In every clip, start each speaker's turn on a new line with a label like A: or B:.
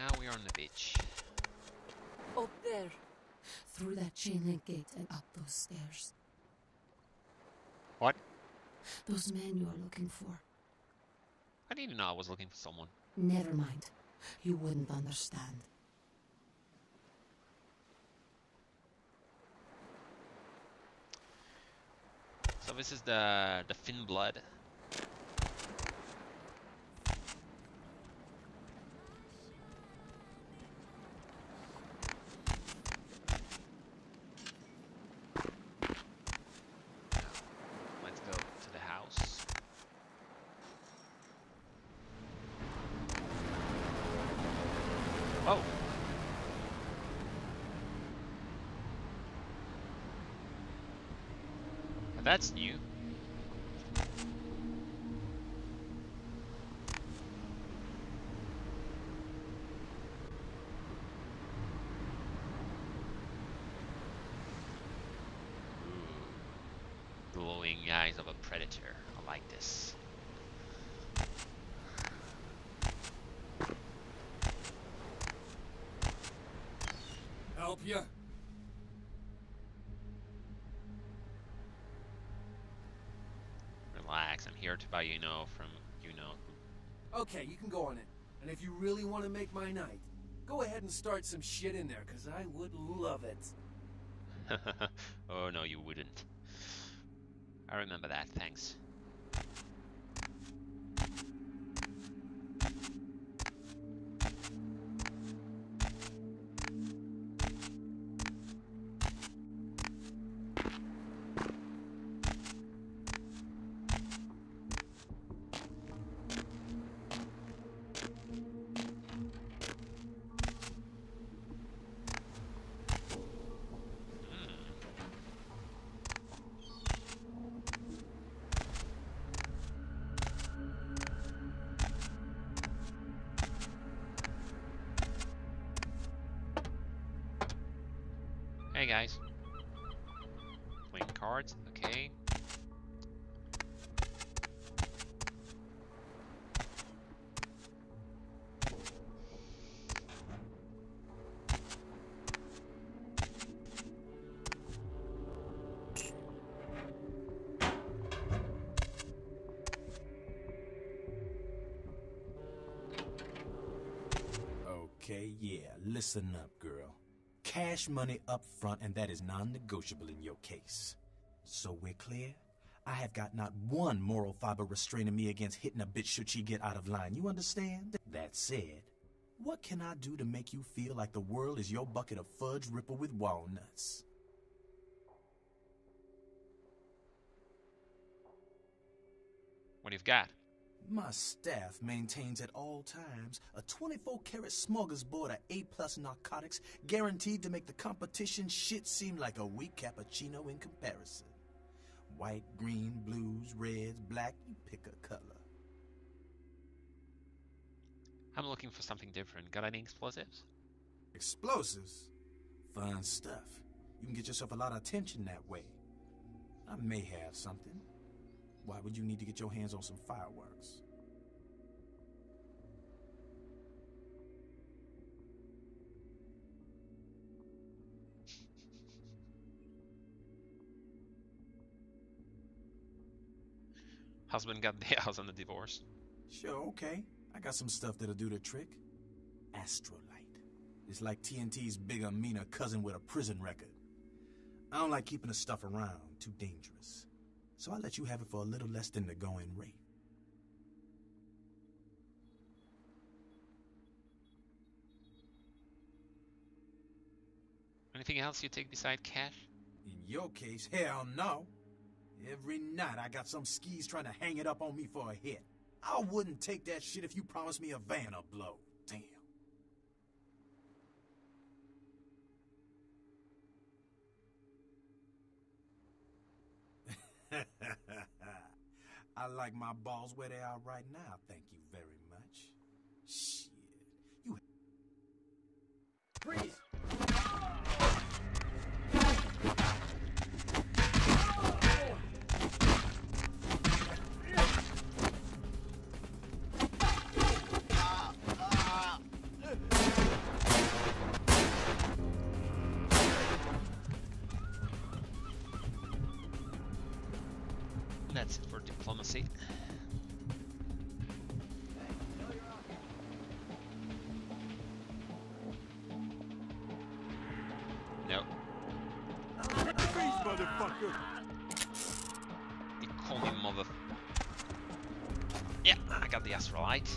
A: Now we are on the beach.
B: Up there.
C: Through that chain link gate and up those stairs.
A: What?
C: Those men you are looking for.
A: I didn't know I was looking for someone.
C: Never mind. You wouldn't understand.
A: So this is the the thin blood. Let's go to the house. Oh. That's new. Glowing eyes of a predator. I like this.
D: Help you?
A: Relax. I'm here to buy you know from you know.
D: Okay, you can go on it. And if you really want to make my night, go ahead and start some shit in there, because I would love it.
A: oh no, you wouldn't. I remember that. Thanks. Hey guys. Playing cards, okay.
E: Okay, yeah, listen up, girl. Cash money up front, and that is non negotiable in your case. So we're clear? I have got not one moral fiber restraining me against hitting a bitch should she get out of line. You understand? That said, what can I do to make you feel like the world is your bucket of fudge ripple with walnuts?
A: What do you've got?
E: My staff maintains at all times a 24 karat smorgasbord of A plus narcotics guaranteed to make the competition shit seem like a weak cappuccino in comparison. White, green, blues, reds, black, you pick a color.
A: I'm looking for something different. Got any explosives?
E: Explosives? Fun stuff. You can get yourself a lot of attention that way. I may have something. Why would you need to get your hands on some fireworks?
A: Husband got the house on the divorce.
E: Sure, okay. I got some stuff that'll do the trick. Astrolite. It's like TNT's bigger, meaner cousin with a prison record. I don't like keeping the stuff around, too dangerous. So I let you have it for a little less than the going rate.
A: Anything else you take beside cash?
E: In your case, hell no. Every night I got some skis trying to hang it up on me for a hit. I wouldn't take that shit if you promised me a van or blow. Damn. I like my balls where they are right now, thank you
A: see. No. You call me mother. Yeah, I got the Astrolite.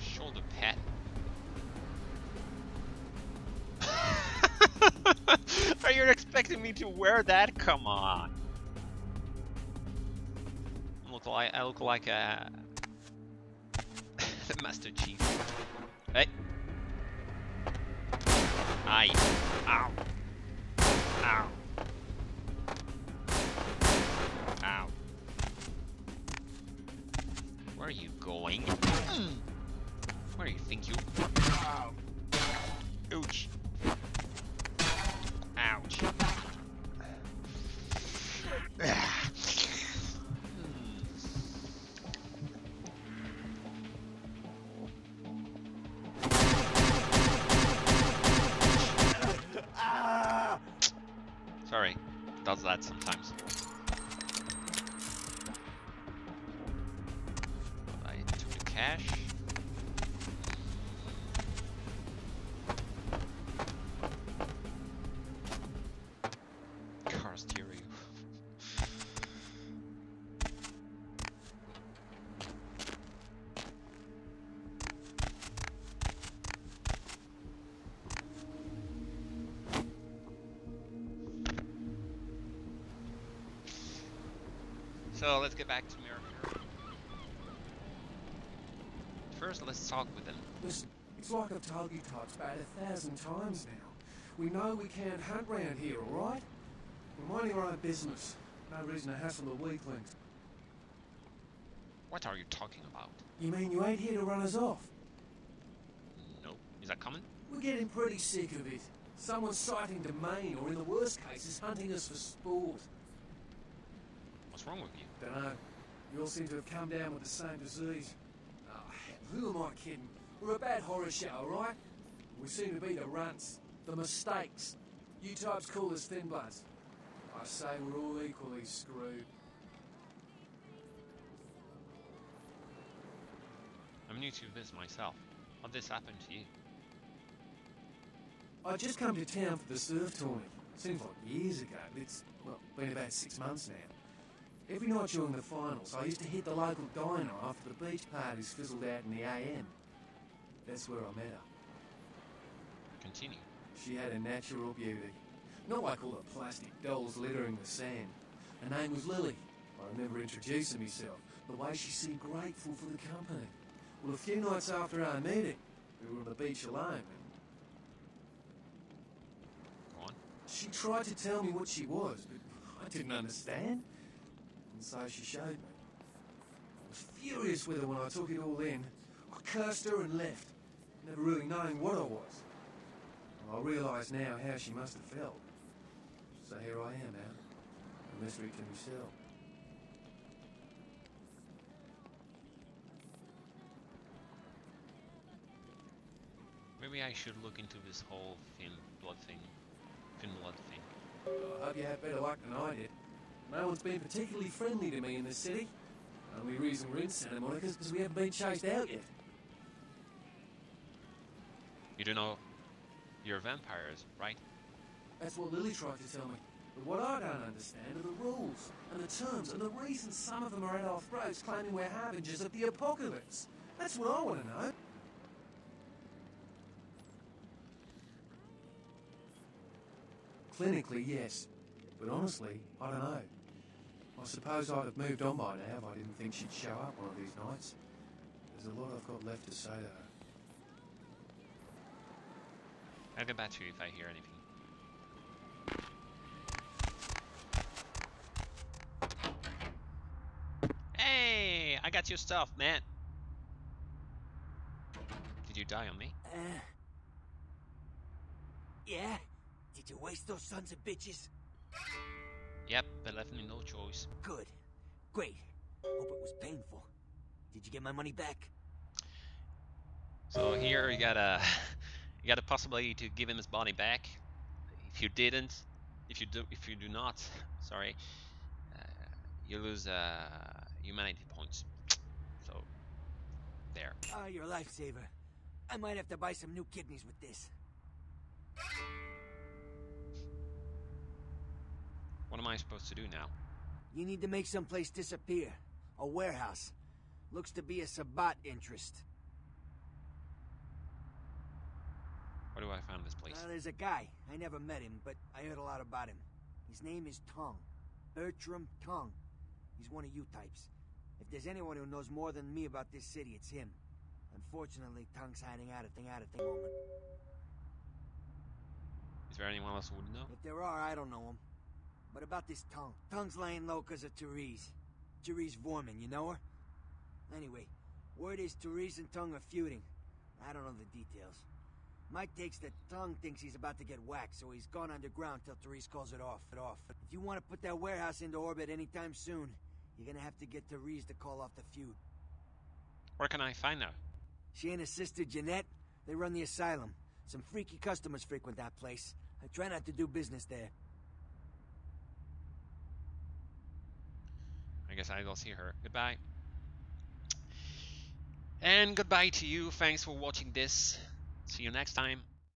A: Shoulder pad. Are you expecting me to wear that? Come on. I look like I look like uh, a the Master Chief. Hey. Aye. Ow. Ow. Hmm. Where do you think you? Ouch. Cash. Car stereo. So let's get back to Mirror. First, let's talk with them.
D: Listen, it's like I've told you types about a thousand times now. We know we can't hunt round here, alright? We're minding our own business. No reason to hassle the weaklings.
A: What are you talking about?
D: You mean you ain't here to run us off?
A: No. Is that coming?
D: We're getting pretty sick of it. Someone's sighting domain, or in the worst cases, hunting us for sport.
A: What's wrong with you?
D: Dunno. You all seem to have come down with the same disease. Who am I kidding? We're a bad horror show, alright? We seem to be the runts, the mistakes. You types call us thin bloods. I say we're all equally screwed.
A: I'm new to this myself. How this happen to you?
D: I just come to town for the surf tourney. Seems like years ago, but it's, well, been about six months now. Every night during the finals, I used to hit the local diner after the beach parties fizzled out in the AM. That's where I met her.
A: Continue.
D: She had a natural beauty. Not like all the plastic dolls littering the sand. Her name was Lily. I remember introducing myself. The way she seemed grateful for the company. Well, a few nights after our meeting, we were on the beach alone, and
A: Go on.
D: she tried to tell me what she was, but I didn't understand. And so she showed me. I was furious with her when I took it all in. I cursed her and left, never really knowing what I was. I realise now how she must have felt. So here I am now, a mystery to myself.
A: Maybe I should look into this whole thin blood thing. Thin blood thing.
D: I hope you have better luck than I did. No one's been particularly friendly to me in this city. The only reason we're in Santa Monica is because we haven't been chased out yet.
A: You do know you're vampires, right?
D: That's what Lily tried to tell me. But what I don't understand are the rules, and the terms, and the reasons some of them are at our throats claiming we're harbingers of the apocalypse. That's what I want to know. Clinically, yes. But honestly, I don't know. I suppose I'd have moved on by now if I didn't think she'd show up one of these nights. There's a lot I've got left to say to her.
A: I'll get back to you if I hear anything. Hey, I got your stuff, man. Did you die on me?
F: Uh, yeah? Did you waste those sons of bitches?
A: Yep, but left me no choice.
F: Good. Great. Hope it was painful. Did you get my money back?
A: So here you got a you got a possibility to give him his body back. If you didn't, if you do, if you do not, sorry, uh, you lose uh, humanity points. So there.
F: Ah, you're a lifesaver. I might have to buy some new kidneys with this.
A: What am I supposed to do now?
F: You need to make someplace disappear. A warehouse. Looks to be a Sabbat interest.
A: Where do I find this place?
F: Uh, there's a guy. I never met him, but I heard a lot about him. His name is Tung. Bertram Tung. He's one of you types. If there's anyone who knows more than me about this city, it's him. Unfortunately, Tung's hiding out at thing out at the moment.
A: Is there anyone else who would know?
F: If there are, I don't know him. But about this Tung. Tung's laying low because of Therese. Therese Voerman, you know her? Anyway, word is Therese and Tung are feuding. I don't know the details. Mike takes that Tung thinks he's about to get whacked, so he's gone underground till Therese calls it off. It off. If you want to put that warehouse into orbit anytime soon, you're gonna have to get Therese to call off the feud.
A: Where can I find her?
F: She and her sister Jeanette, they run the asylum. Some freaky customers frequent that place. I try not to do business there.
A: I guess I will see her. Goodbye. And goodbye to you. Thanks for watching this. See you next time.